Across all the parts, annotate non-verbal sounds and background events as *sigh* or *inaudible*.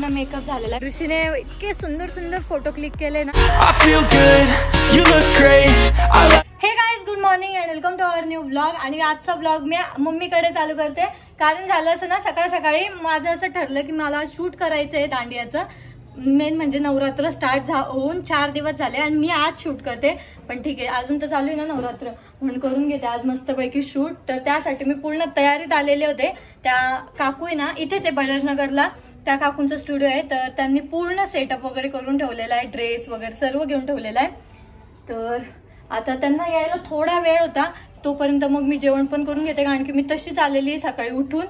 पूर्ण मेकअप झालेला. आहे ऋषीने इतके सुंदर सुंदर फोटो क्लिक केले ना. Hey guys good morning and welcome to our new blog आणि आजचा ब्लॉग मी मम्मीकडे चालू करते. कारण झालं असं ना सकाळ सकाळी माझं असं ठरलं की मला शूट करायचं आहे दांडियाचं. मेन म्हणजे नवरात्र स्टार्ट झा होऊन चार दिवस झाले आणि मी आज शूट करते. पण ठीक आहे अजून तर चालू आहे ना नवरात्र. म्हणून करून घेते आज मस्तपैकी शूट तर त्यासाठी मी पूर्ण तयारीत आलेले होते. त्या काकू आहे ना इथेच आहे बजाजनगरला त्या काकूंचा स्टुडिओ आहे तर त्यांनी पूर्ण सेटअप वगैरे करून ठेवलेला आहे ड्रेस वगैरे सर्व घेऊन ठेवलेलं आहे. तर आता त्यांना यायला थोडा वेळ होता तोपर्यंत मग मी जेवण पण करून घेते कारण की मी तशीच आलेली आहे सकाळी उठून.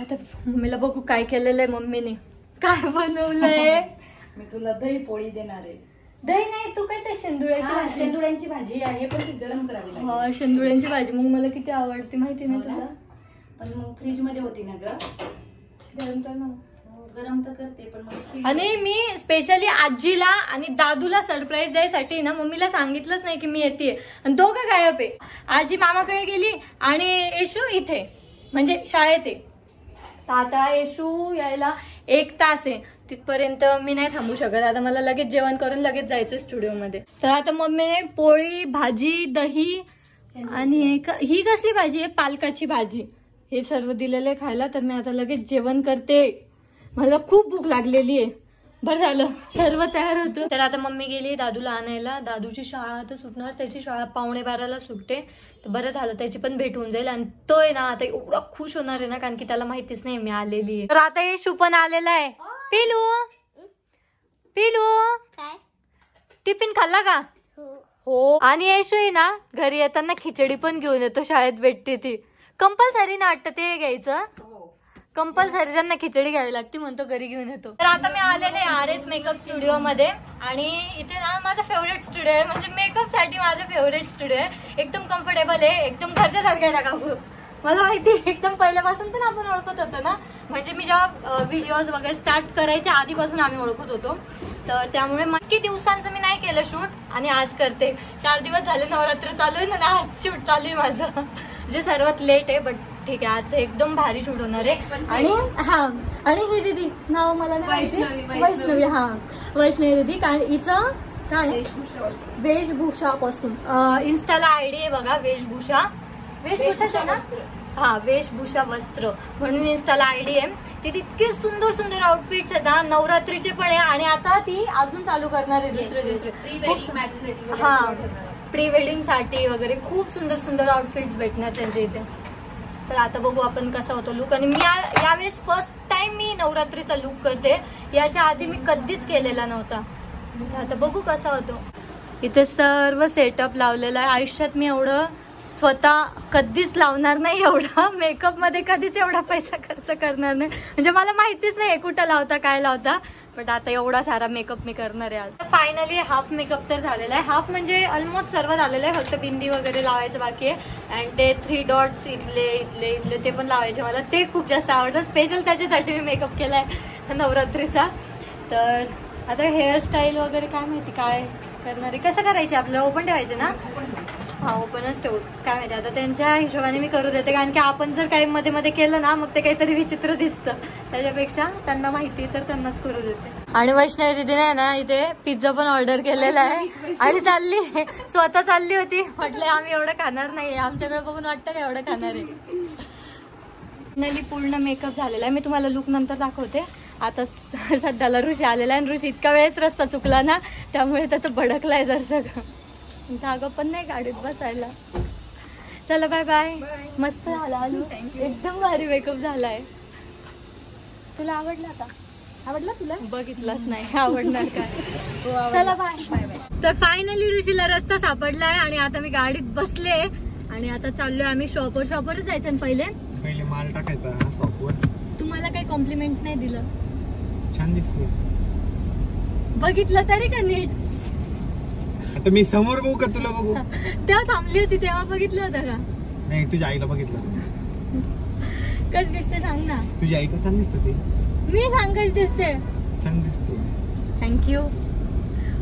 आता मम्मीला बघू काय केलेलं आहे मम्मीने. काय बनवलंय? *laughs* मी तुला दही पोळी देणार आहे. दही नाही तू काय ते शेंदुळ्याची हा, भाजी? आहे पण ती गरम करावी हा शेंदुळ्यांची भाजी. मग मला किती आवडते माहिती नाही? तुला? पण मग फ्रीजमध्ये होती ना ग. गरम ना. गरम तर करते पण मग आणि मी स्पेशली आजीला आणि दादूला सरप्राईज द्यायसाठी ना मम्मीला सांगितलंच नाही की मी येते आणि दोघं गायब आहे. आजी मामाकडे गेली आणि येशू इथे. म्हणजे शाळेत आहे. तर आता येशू यायला एक तास आहे. तिथपर्यंत मी नाही थांबू शकत. आता मला लगेच जेवण करून लगेच जायचं स्टुडिओमध्ये तर आता मम्मीने पोळी भाजी दही आणि एक- ही कसली भाजी आहे? पालकाची भाजी. हे सर्व दिलेलं आहे खायला तर मी आता लगेच जेवण करते. मला खूप भूक लागलेली आहे. बरं झालं सर्व तयार होतं. तर आता मम्मी गेली दादूला आणायला. दादूची शाळा तर सुटणार त्याची शाळा पावणे बाराला सुटते. तर बरं झालं त्याची पण भेट होऊन जाईल. आणि तो आहे ना आता एवढा खुश होणार आहे ना कारण की त्याला माहितीच नाही मी आलेली आहे. तर आता येशू पण आलेला आहे. पिलू? पिलू? टिफिन खाल्ला का? हो. आणि येशू आहे ना घरी येताना खिचडी पण घेऊन येतो शाळेत भेटते ती. कंपल्सरी ना वाटतं ते घ्यायचं. कंपल्सरी त्यांना खिचडी घ्यावी लागते म्हणतो घरी घेऊन येतो. तर आता मी आलेले आर एस मेकअप स्टुडिओ मध्ये आणि इथे ना माझा फेवरेट स्टुडिओ आहे. म्हणजे मेकअपसाठी माझं फेवरेट स्टुडिओ आहे. एकदम कम्फर्टेबल आहे. एकदम घरच्यासारखं आहे ना काकू? मला माहिती एकदम पहिल्यापासून पण आपण ओळखत होतो ना. म्हणजे मी जेव्हा व्हिडिओज वगैरे स्टार्ट करायच्या आधीपासून आम्ही ओळखत होतो. तर त्यामुळे नक्की दिवसांचं मी नाही केलं शूट आणि आज करते. चार दिवस झाले नवरात्र चालू आहे ना आज शूट चालू आहे माझं. जे सर्वात लेट आहे बट ठीक आहे आज एकदम भारी शूट होणार आहे. आणि हा आणि ही दिदी नाव मला नाही. वैष्णवी, वैष्णवी. हा. वैष्णवी दिदी कारण हिचं काय? वेशभूषा कॉस्ट्युम इन्स्टाला आयडी आहे बघा वेशभूषा. वेशभूषाच आहे ना हा वेशभूषा वस्त्र. म्हणून इन्स्टाला आयडी आहे. ती इतके सुंदर सुंदर आउटफिट्स आहेत ना नवरात्रीचे पण आहे आणि आता ती अजून चालू करणार आहे दुसरे दुसरे. हा. प्री वेडिंगसाठी वगैरे खूप सुंदर सुंदर आउटफिट्स भेटणार त्यांच्या इथे. तर आता बघू आपण कसा होतो लुक आणि मी या- यावेळेस फर्स्ट टाइम मी नवरात्रीचा लुक करते. याच्या आधी मी कधीच केलेला नव्हता. आता बघू कसा होतो. इथे सर्व सेटअप लावलेला आहे. आयुष्यात मी एवढं स्वतः कधीच लावणार नाही एवढा. मेकअपमध्ये कधीच एवढा पैसा खर्च करणार नाही. म्हणजे मला माहितीच नाही कुठं लावता काय लावता. बट आता एवढा सारा मेकअप मी करणार आहे आज. फायनली हाफ मेकअप तर झालेला आहे. हाफ म्हणजे ऑलमोस्ट सर्व झालेलं आहे. फक्त बिंदी वगैरे लावायचं बाकी आहे. अँड ते थ्री डॉट्स इथले इथले इथले ते पण लावायचे मला. ते खूप जास्त आवडतं. स्पेशल त्याच्यासाठी मी मेकअप केलाय नवरात्रीचा. तर आता हेअरस्टाईल वगैरे काय माहिती काय करणार आहे? कसं करायचे आपलं? ओपन ठेवायचे ना? हा ओपनच ठेवू. काय माहिती आता त्यांच्या हिशोबाने मी करू देते कारण की आपण जर काही मध्ये मध्ये केलं ना मग ते काहीतरी विचित्र दिसतं. त्याच्यापेक्षा त्यांना माहिती तर त्यांनाच करू देते. आणि वैष्णवी दिदीने ना इथे पिझ्झा पण ऑर्डर केलेला आहे. आणि चालली स्वतः चालली होती. म्हटलं आम्ही एवढं खाणार नाही आमच्याकडे बघून वाटतं का एवढं खाणार आहे? पूर्ण मेकअप झालेला आहे. मी तुम्हाला लुक नंतर दाखवते. आता सध्याला ऋषी आलेला आहे आणि ऋषी इतका वेळेस रस्ता चुकला ना त्यामुळे त्याचं भडकलाय जर सगळं. जागा पण नाही गाडीत बसायला. चला बाय बाय मस्त झाला आलू एकदम भारी मेकअप झालाय. तुला आवडला का आवडला तुला? बघितलंच नाही. *laughs* आवडणार काय? चला बाय तर फायनली ऋषीला रस्ता सापडलाय आणि आता मी गाडीत बसले. आणि आता चाललोय आम्ही शॉपवर शॉपवरच जायचं पहिले? पहिले माल टाकायचा हा शॉपवर तुम्हाला काही कॉम्प्लिमेंट नाही दिलं. छान दिसतो बघितलं तरी का नीट? आता मी समोर बघू का तुला बघू? *laughs* तेव्हा थांबली होती तेव्हा बघितलं होतं का? नाही तुझ्या आईला बघितलं. *laughs* कस दिसते सांग ना. तुझी आई का छान दिसतो ती मी सांग कस दिसते. छान दिसतो. थँक्यू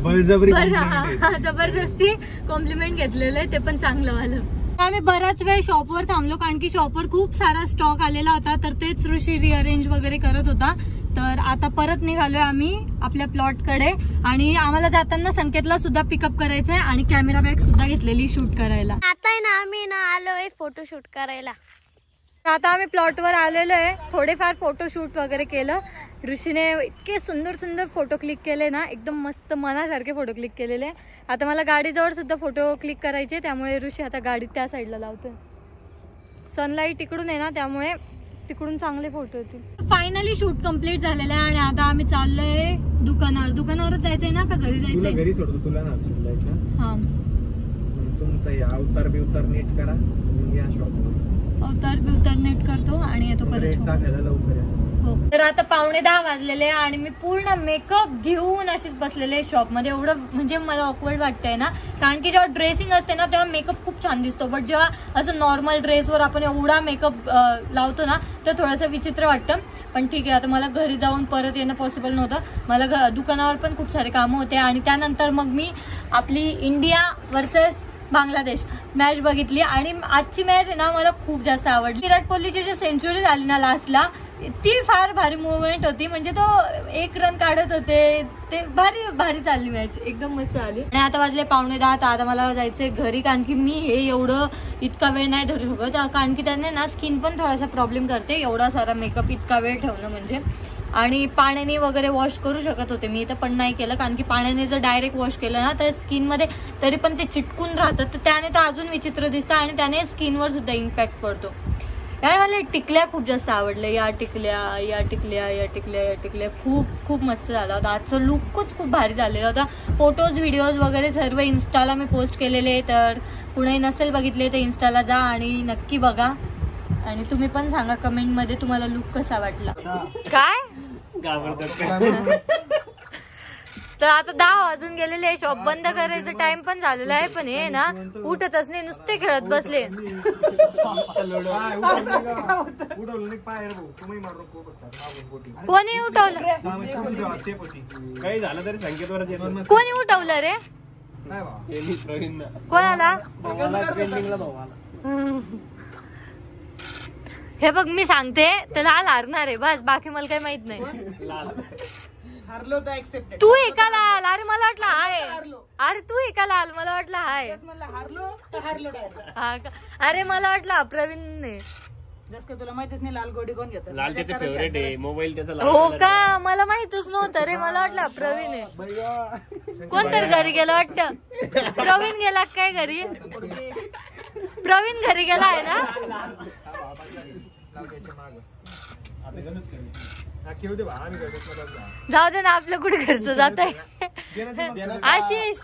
बळजबरी बरं compliment आहे. जबरदस्ती कॉम्प्लिमेंट घेतलेलं आहे ते पण चांगलं वालं. आम्ही बराच वेळ शॉपवर थांबलो कारण की शॉपवर खूप सारा स्टॉक आलेला होता तर तेच ऋषी रिअरेंज वगैरे करत होता. तर आता परत निघालोय आम्ही आपल्या प्लॉटकडे आणि आम्हाला जाताना संकेतला सुद्धा पिकअप करायचंय आणि कॅमेरा बॅग सुद्धा घेतलेली शूट करायला. आता ना आम्ही ना आलोय फोटोशूट करायला. तर आता आम्ही प्लॉटवर आलेलो आहे थोडेफार फोटोशूट वगैरे केलं. ऋषीने इतके सुंदर सुंदर फोटो क्लिक केले ना एकदम मस्त मनासारखे फोटो क्लिक केलेले. आता मला गाडीजवळ सुद्धा फोटो क्लिक करायचे त्यामुळे ऋषी आता गाडी त्या साईडला लावतोय. सनलाईट इकडून आहे ना त्यामुळे तिकडून चांगले फोटो येतील. फायनली शूट कंप्लीट झालेलं आहे आणि आता आम्ही चाललोय दुकानावर. दुकानावरच जायचंय ना का घरी तुला जायचंय? घरी सोडतो तुला ना? हा. मग तुमचा हे अवतार बिवतार नीट करा मग या शॉपवर अवतार बिवतार नेट करतो आणि येतो परत रेट shop. टाकायला लवकर या. तर आता पावणे दहा वाजलेले आणि मी पूर्ण मेकअप घेऊन अशीच बसलेले शॉपमध्ये. एवढं म्हणजे मला ऑकवर्ड वाटतंय ना. कारण की जेव्हा ड्रेसिंग असते ना तेव्हा मेकअप खूप छान दिसतो. बट जेव्हा असं नॉर्मल ड्रेसवर आपण एवढा मेकअप लावतो ना तर थोडंसं विचित्र वाटतं. पण ठीक आहे आता मला घरी जाऊन परत येणं पॉसिबल नव्हतं. मला घ- दुकानावर पण खूप सारे कामं होते आणि त्यानंतर मग मी आपली इंडिया वर्सेस बांगलादेश मॅच बघितली. आणि आजची मॅच आहे ना मला खूप जास्त आवडली. विराट कोहलीची जी सेंचुरी झाली ना लास्टला ती फार भारी मुवमेंट होती. म्हणजे तो एक रन काढत होते. ते भारी भारी चालली मॅच एकदम मस्त आली. आणि आता वाजले पावणे दहा. तर आता मला जायचंय घरी कारण की मी हे एवढं इतका वेळ नाही धरू शकत. कारण की त्याने ना स्किन पण थोडासा प्रॉब्लेम करते. एवढा सारा मेकअप इतका वेळ ठेवणं म्हणजे. आणि पाण्याने वगैरे वॉश करू शकत होते. मी तर पण नाही केलं. कारण की पाण्याने जर डायरेक्ट वॉश केलं ना तर स्किनमध्ये तरी पण ते चिटकून राहतं. तर त्याने तर अजून विचित्र दिसतं आणि त्याने स्किनवर सुद्धा इम्पॅक्ट पडतो. यार मला टिकल्या खूप जास्त आवडल्या. या टिकल्या या टिकल्या या टिकल्या या टिकल्या. खूप खूप मस्त झाला होता. आजचा लुकच खूप भारी झालेला होता. फोटोज व्हिडिओज वगैरे सर्व इन्स्टाला मी पोस्ट केलेले तर कुणी नसेल बघितले तर इन्स्टाला जा आणि नक्की बघा. आणि तुम्ही पण सांगा कमेंटमध्ये तुम्हाला लुक कसा वाटला. काय? तर आता दहा वाजून गेलेले आहे शॉप बंद करायचं टाइम पण झालेला आहे पण हे ना उठतच नाही नुसते खेळत बसले. कोणी उठवलं? काही झालं तरी संकेतवरच येतो. कोणी उठवलं रे? कोणाला? हे बघ मी सांगते तर लाल हारणार आहे बस बाकी मला काही माहीत नाही. लाल. हारलो तर ऍक्सेप्टेड तू एका लाल. अरे मला वाटलं हाय. अरे तू एका लाल. मला वाटलं हाय. म्हणलं हारलो तर हारलो डायरेक्ट हा का? अरे मला वाटलं हा प्रवीण ने जस का तुला माहितीच नाही लाल गोडी कोण घेत? लाल त्याचे फेवरेट आहे. मोबाईल त्याचा लाल हो color का? मला माहितच नव्हतं रे. मला वाटलं हा प्रवीण आहे कोणतर घरी गेलं वाटतं? प्रवीण गेला का काय घरी? प्रवीण घरी गेला आहे ना? जाऊ दे ना आपल्या कुठे घरचं जात आहे आशिष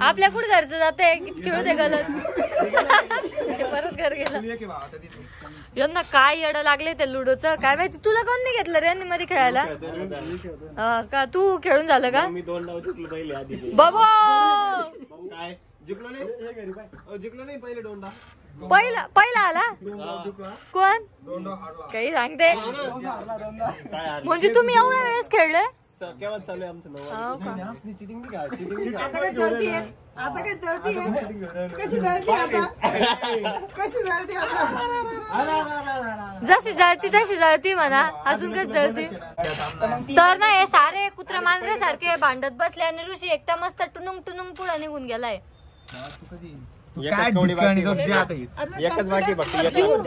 आपल्या कुठे घरचं जात आहे खेळू दे गलत. परत घर गेलं. यांना काय येडं लागले ते लुडोचं? काय माहिती? तुला कोण नाही घेतलं रे मध्ये खेळायला? का तू खेळून झालं का? मी दोन डाव जिंकलो पहिले आधी. बाबा! काय? जिंकलो नाही? जिंकलो नाही पहिले दोन डाव. पहिला पहिला आला? कोण? काही सांगते? म्हणजे तुम्ही एवढ्या वेळेस खेळले? आता काय चालती कशी आता? कशी आता? जशी जळती तशी जळती म्हणा. अजून काय जळती? तर ना हे सारे कुत्रा मांजरे सारखे भांडत बसले आणि ऋषी एकटा मस्त टुनुंग टुनुंग पुढे निघून गेलाय. एकच कवडी बाकी आहे. एकच बाकी फक्त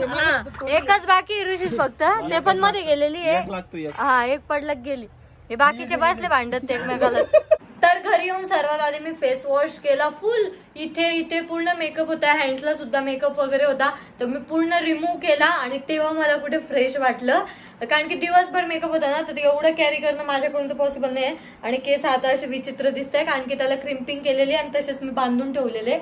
हा, एकच बाकी ऋषीच फक्त. ते पण मध्ये गेलेली आहे. लागतो एक. हा एक पडलक गेली. हे बाकीचे बसले भांडत ते एकमेकालाच तर घरी येऊन सर्वात आधी मी फेस वॉश केला फुल इथे इथे पूर्ण मेकअप होता. हँड्सला सुद्धा मेकअप वगैरे होता. तर मी पूर्ण रिमूव्ह केला आणि तेव्हा मला कुठे फ्रेश वाटलं. कारण की दिवसभर मेकअप होता ना तर ते एवढं कॅरी करणं माझ्याकडून तर पॉसिबल नाही आहे आणि केस आता असे विचित्र दिसत आहे कारण की त्याला क्रिम्पिंग केलेली आणि तसेच मी बांधून ठेवलेले.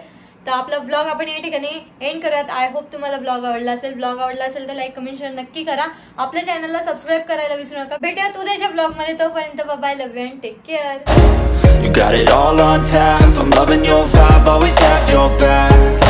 तर आपला ब्लॉग आपण या ठिकाणी एंड करूयात. आय होप तुम्हाला ब्लॉग आवडला असेल. ब्लॉग आवडला असेल तर लाईक कमेंट शेअर नक्की करा. आपल्या चॅनलला सबस्क्राईब करायला विसरू नका. भेटूयात उद्याच्या ब्लॉगमध्ये. तोपर्यंत bye love and take care You got it all on tap. I'm loving your vibe, always have your back.